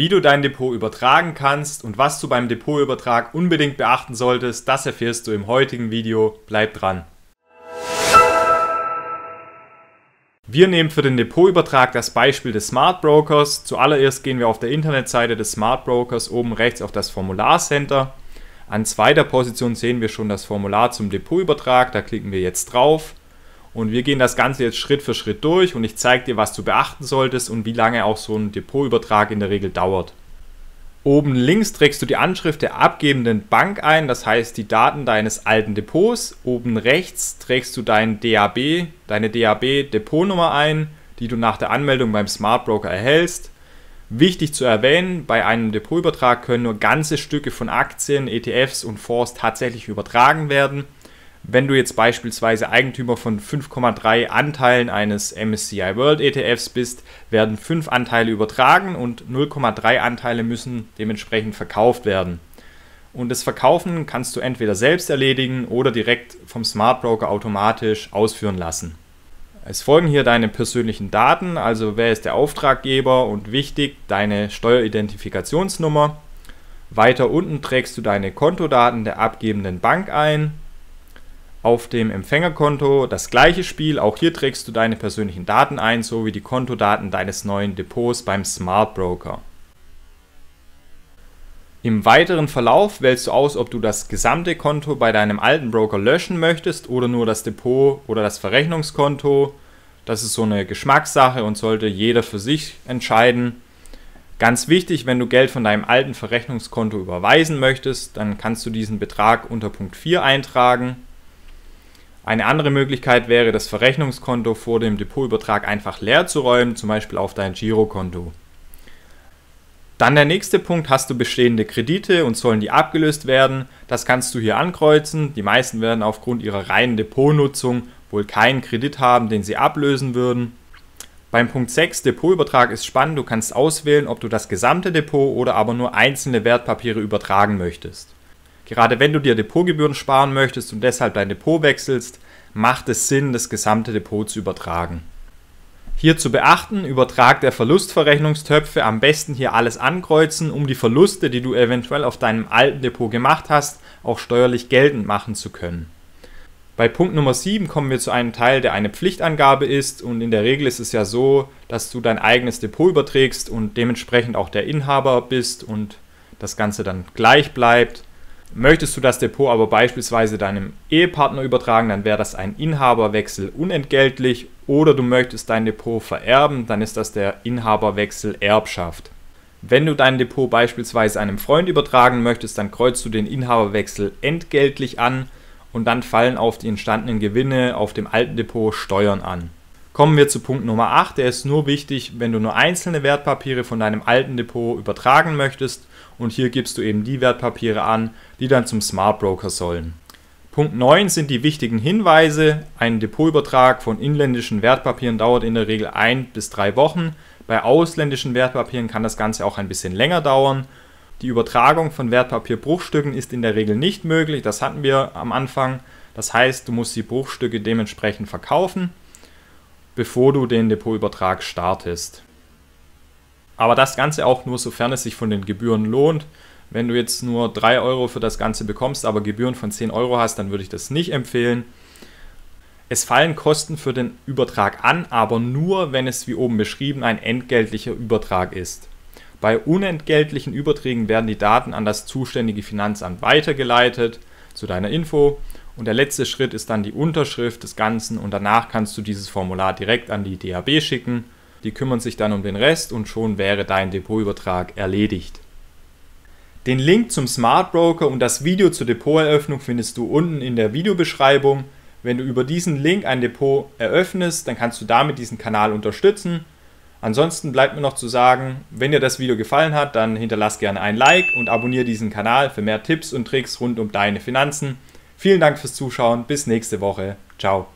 Wie du dein Depot übertragen kannst und was du beim Depotübertrag unbedingt beachten solltest, das erfährst du im heutigen Video. Bleib dran! Wir nehmen für den Depotübertrag das Beispiel des Smart Brokers. Zuallererst gehen wir auf der Internetseite des Smart Brokers oben rechts auf das Formularcenter. An zweiter Position sehen wir schon das Formular zum Depotübertrag. Da klicken wir jetzt drauf. Und wir gehen das Ganze jetzt Schritt für Schritt durch und ich zeige dir, was du beachten solltest und wie lange auch so ein Depotübertrag in der Regel dauert. Oben links trägst du die Anschrift der abgebenden Bank ein, das heißt die Daten deines alten Depots. Oben rechts trägst du dein DAB, deine DAB-Depotnummer ein, die du nach der Anmeldung beim Smart Broker erhältst. Wichtig zu erwähnen, bei einem Depotübertrag können nur ganze Stücke von Aktien, ETFs und Fonds tatsächlich übertragen werden. Wenn du jetzt beispielsweise Eigentümer von 5,3 Anteilen eines MSCI World ETFs bist, werden 5 Anteile übertragen und 0,3 Anteile müssen dementsprechend verkauft werden. Und das Verkaufen kannst du entweder selbst erledigen oder direkt vom Smart Broker automatisch ausführen lassen. Es folgen hier deine persönlichen Daten, also wer ist der Auftraggeber und wichtig, deine Steueridentifikationsnummer. Weiter unten trägst du deine Kontodaten der abgebenden Bank ein auf dem Empfängerkonto das gleiche Spiel, auch hier trägst du deine persönlichen Daten ein, sowie die Kontodaten deines neuen Depots beim Smart Broker. Im weiteren Verlauf wählst du aus, ob du das gesamte Konto bei deinem alten Broker löschen möchtest oder nur das Depot oder das Verrechnungskonto. Das ist so eine Geschmackssache und sollte jeder für sich entscheiden. Ganz wichtig, wenn du Geld von deinem alten Verrechnungskonto überweisen möchtest, dann kannst du diesen Betrag unter Punkt 4 eintragen. Eine andere Möglichkeit wäre, das Verrechnungskonto vor dem Depotübertrag einfach leer zu räumen, zum Beispiel auf dein Girokonto. Dann der nächste Punkt, hast du bestehende Kredite und sollen die abgelöst werden? Das kannst du hier ankreuzen. Die meisten werden aufgrund ihrer reinen Depotnutzung wohl keinen Kredit haben, den sie ablösen würden. Beim Punkt 6 Depotübertrag ist spannend, du kannst auswählen, ob du das gesamte Depot oder aber nur einzelne Wertpapiere übertragen möchtest. Gerade wenn du dir Depotgebühren sparen möchtest und deshalb dein Depot wechselst, macht es Sinn, das gesamte Depot zu übertragen. Hier zu beachten, Übertrag der Verlustverrechnungstöpfe, am besten hier alles ankreuzen, um die Verluste, die du eventuell auf deinem alten Depot gemacht hast, auch steuerlich geltend machen zu können. Bei Punkt Nummer 7 kommen wir zu einem Teil, der eine Pflichtangabe ist und in der Regel ist es ja so, dass du dein eigenes Depot überträgst und dementsprechend auch der Inhaber bist und das Ganze dann gleich bleibt. Möchtest du das Depot aber beispielsweise deinem Ehepartner übertragen, dann wäre das ein Inhaberwechsel unentgeltlich oder du möchtest dein Depot vererben, dann ist das der Inhaberwechsel Erbschaft. Wenn du dein Depot beispielsweise einem Freund übertragen möchtest, dann kreuzt du den Inhaberwechsel entgeltlich an und dann fallen auf die entstandenen Gewinne auf dem alten Depot Steuern an. Kommen wir zu Punkt Nummer 8, der ist nur wichtig, wenn du nur einzelne Wertpapiere von deinem alten Depot übertragen möchtest und hier gibst du eben die Wertpapiere an, die dann zum Smart Broker sollen. Punkt 9 sind die wichtigen Hinweise. Ein Depotübertrag von inländischen Wertpapieren dauert in der Regel ein bis drei Wochen. Bei ausländischen Wertpapieren kann das Ganze auch ein bisschen länger dauern. Die Übertragung von Wertpapierbruchstücken ist in der Regel nicht möglich, das hatten wir am Anfang. Das heißt, du musst die Bruchstücke dementsprechend verkaufen, bevor du den Depotübertrag startest. Aber das Ganze auch nur, sofern es sich von den Gebühren lohnt. Wenn du jetzt nur 3 Euro für das Ganze bekommst, aber Gebühren von 10 Euro hast, dann würde ich das nicht empfehlen. Es fallen Kosten für den Übertrag an, aber nur, wenn es wie oben beschrieben ein entgeltlicher Übertrag ist. Bei unentgeltlichen Überträgen werden die Daten an das zuständige Finanzamt weitergeleitet zu deiner Info und der letzte Schritt ist dann die Unterschrift des Ganzen und danach kannst du dieses Formular direkt an die DAB schicken die kümmern sich dann um den Rest und schon wäre dein Depotübertrag erledigt. Den Link zum Smart Broker und das Video zur Depoteröffnung findest du unten in der Videobeschreibung. Wenn du über diesen Link ein Depot eröffnest, dann kannst du damit diesen Kanal unterstützen. Ansonsten bleibt mir noch zu sagen, wenn dir das Video gefallen hat, dann hinterlass gerne ein Like und abonniere diesen Kanal für mehr Tipps und Tricks rund um deine Finanzen. Vielen Dank fürs Zuschauen, bis nächste Woche. Ciao.